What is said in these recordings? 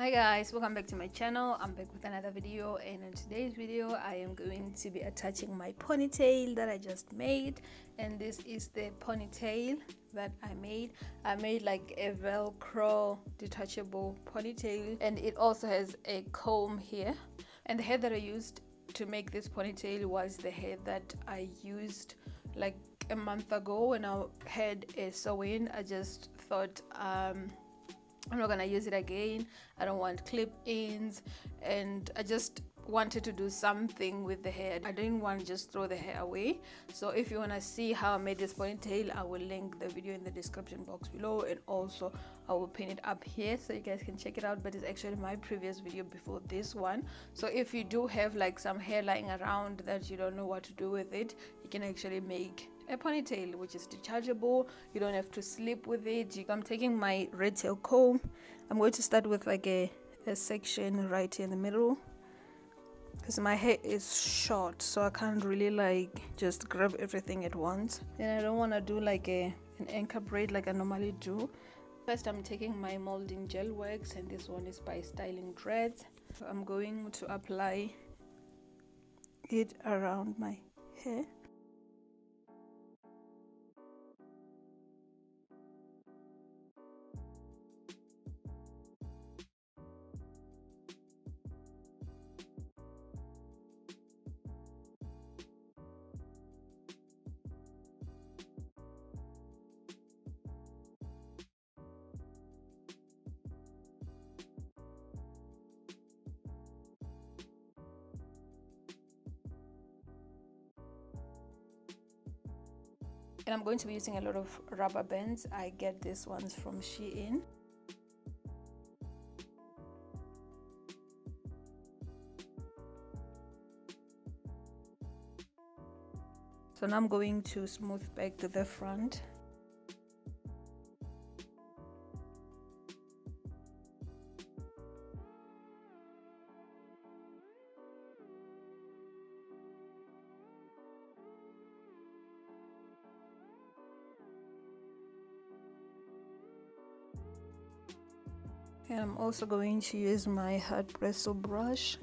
hi guys welcome back to my channel. I'm back with another video and in today's video i am going to be attaching my ponytail that i just made. And this is the ponytail that i made. I made like a velcro detachable ponytail and it also has a comb here. And the hair that i used to make this ponytail was the hair that i used like a month ago when i had a sew-in. I just thought um I'm not gonna use it again. I don't want clip ins, and I just wanted to do something with the hair. I didn't want to just throw the hair away. So if you wanna see how I made this ponytail, I will link the video in the description box below, and also I will pin it up here so you guys can check it out. But it's actually my previous video before this one. So if you do have like some hair lying around that you don't know what to do with it, you can actually make a ponytail which is dechargeable you don't have to sleep with it. I'm taking my red tail comb. I'm going to start with like a, a section right here in the middle because my hair is short so i can't really like just grab everything at once. And i don't want to do like a an anchor braid like i normally do. First i'm taking my molding gel wax and this one is by styling dreads. I'm going to apply it around my hair and I'm going to be using a lot of rubber bands. I get these ones from Shein. So now I'm going to smooth back to the front and I'm also going to use my hard bristle brush.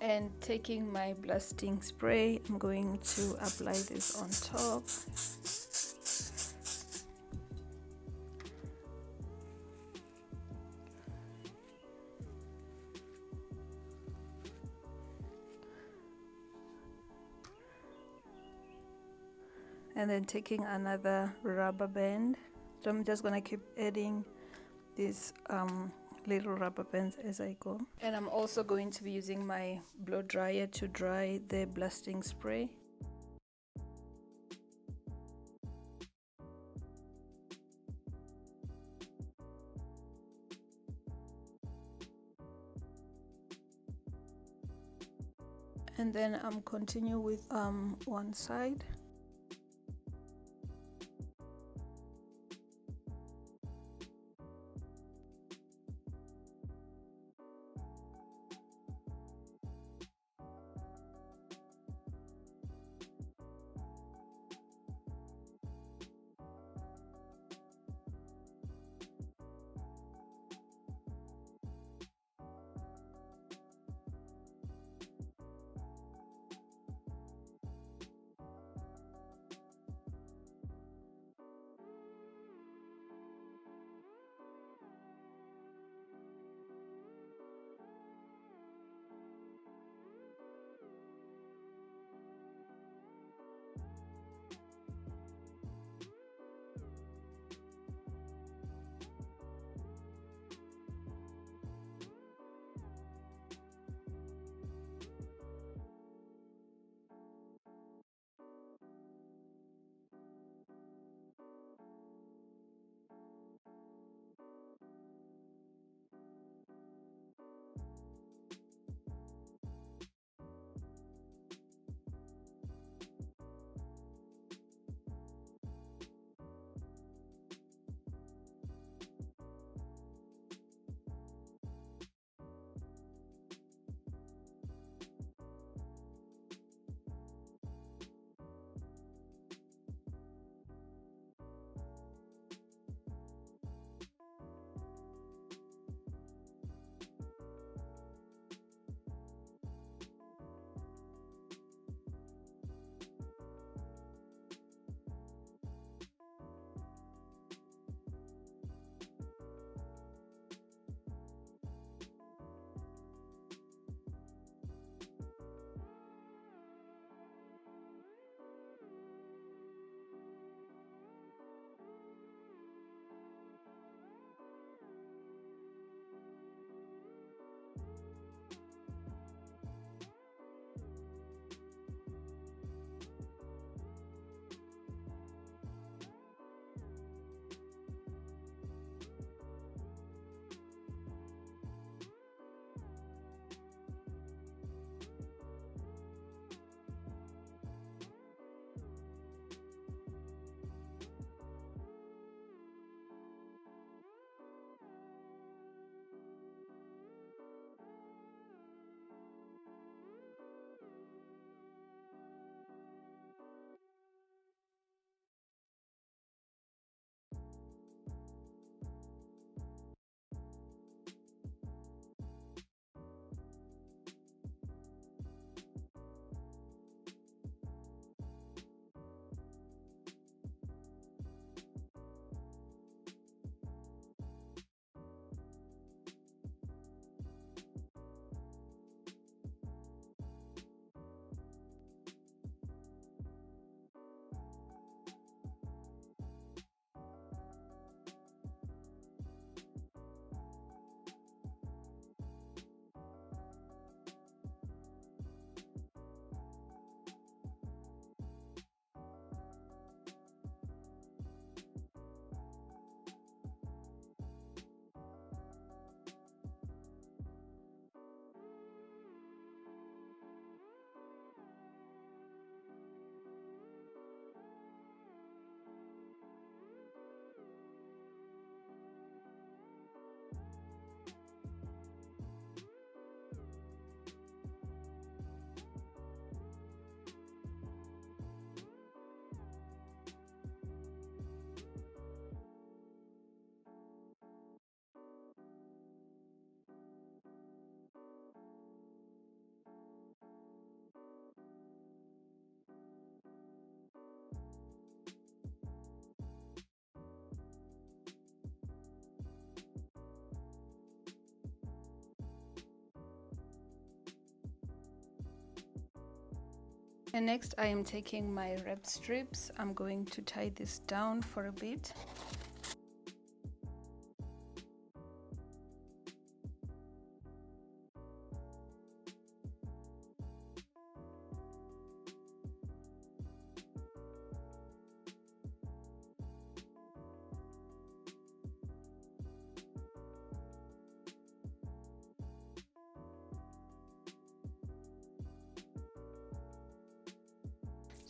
And taking my blasting spray I'm going to apply this on top. And then taking another rubber band so I'm just gonna keep adding these um, little rubber bands as I go. And I'm also going to be using my blow dryer to dry the blasting spray. And then I'm continue with um, one side and next I am taking my wrap strips. I'm going to tie this down for a bit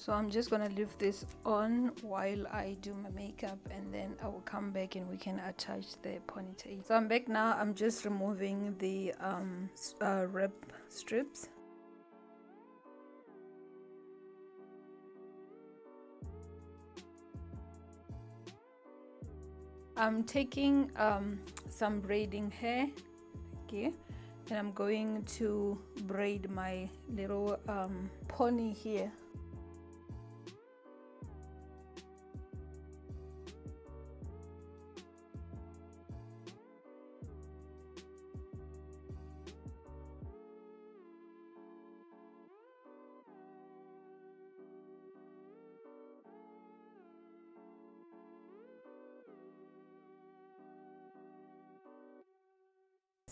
so I'm just gonna leave this on while I do my makeup and then I will come back and we can attach the ponytail. So I'm back now. I'm just removing the um, uh, strips. I'm taking um, some braiding hair okay and I'm going to braid my little um, pony here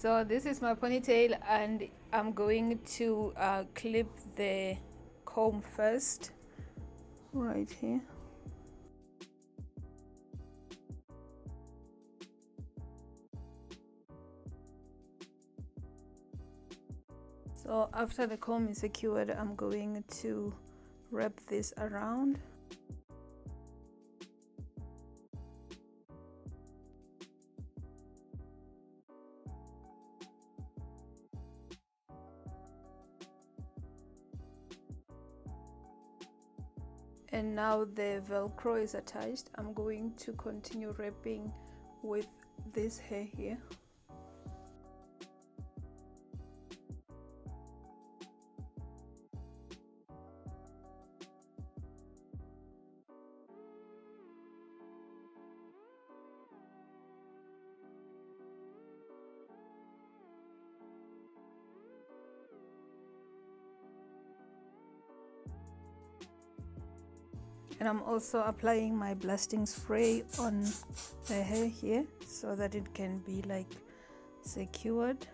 so this is my ponytail and I'm going to uh, clip the comb first. Right here. So after the comb is secured I'm going to wrap this around now the velcro is attached i'm going to continue wrapping with this hair here and I'm also applying my blasting spray on the hair here so that it can be like secured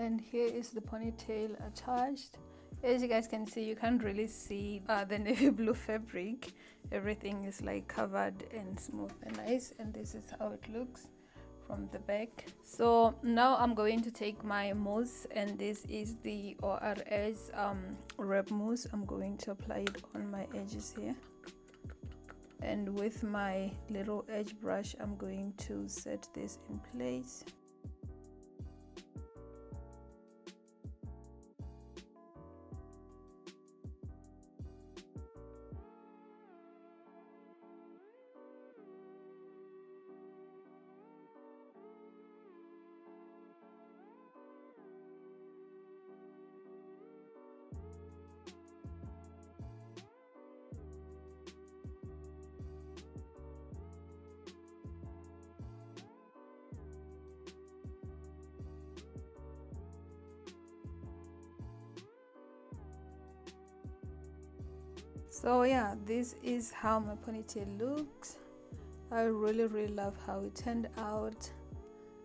and here is the ponytail attached. As you guys can see you can't really see uh, the navy blue fabric. Everything is like covered and smooth and nice and this is how it looks from the back. So now i'm going to take my mousse and this is the ORS um wrap mousse. I'm going to apply it on my edges here. And with my little edge brush i'm going to set this in place so yeah this is how my ponytail looks. I really really love how it turned out.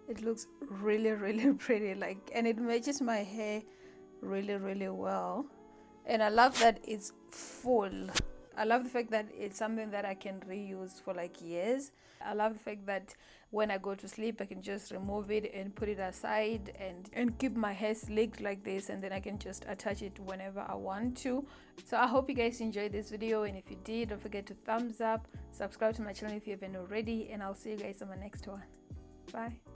It looks really really pretty like and it matches my hair really really well. And i love that it's full I love the fact that it's something that I can reuse for like years. I love the fact that when I go to sleep, I can just remove it and put it aside and, and keep my hair slicked like this and then I can just attach it whenever I want to. So I hope you guys enjoyed this video and if you did, don't forget to thumbs up, subscribe to my channel if you haven't already and I'll see you guys on my next one. Bye.